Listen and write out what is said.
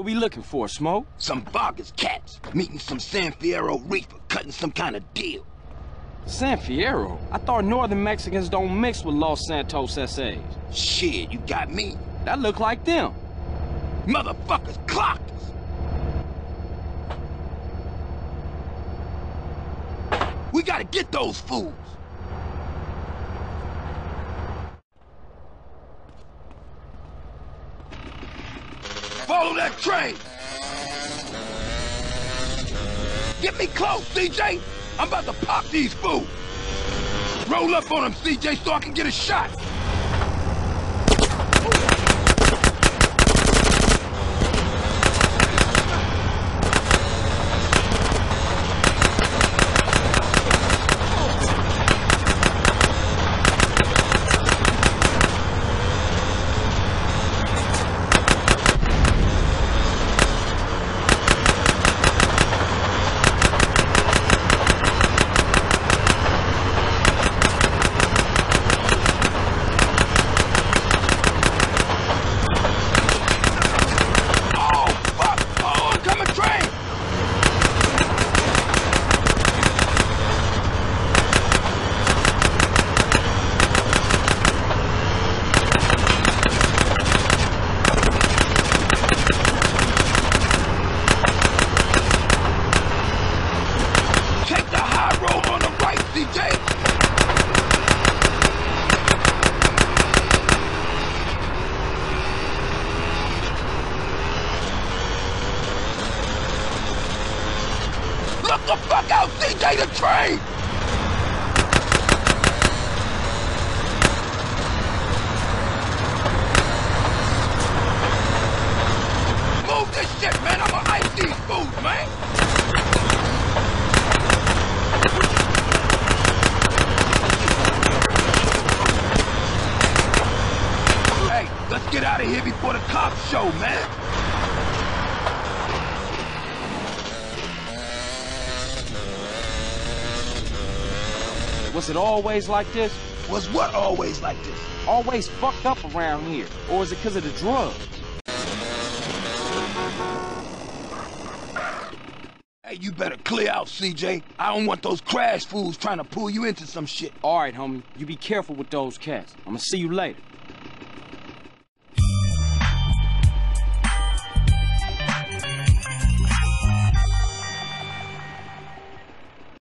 What we looking for, Smoke? Some Vagos cats meeting some San Fierro Rifa, cutting some kind of deal. San Fierro? I thought northern Mexicans don't mix with Los Santos SAs. Shit, you got me. That look like them. Motherfuckers clocked us. We gotta get those fools. Follow that train. Get me close, CJ. I'm about to pop these fools. Roll up on them, CJ, so I can get a shot. Oh, fuck! Oh, oncoming train! Take the Look the fuck out, CJ, the train! Move this shit, man! I'ma ice these fools, man! Hey, let's get out of here before the cops show, man! Was it always like this? Was what always like this? Always fucked up around here? Or is it because of the drugs? Hey, you better clear out, CJ. I don't want those CRASH fools trying to pull you into some shit. Alright, homie. You be careful with those cats. I'ma see you later.